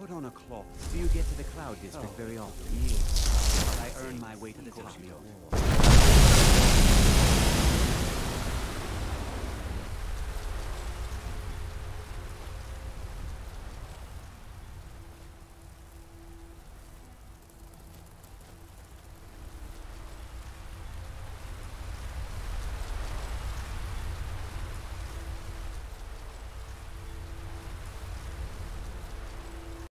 Put on a cloth. Do you get to the Cloud District very often? Yes. I earn my way to the top.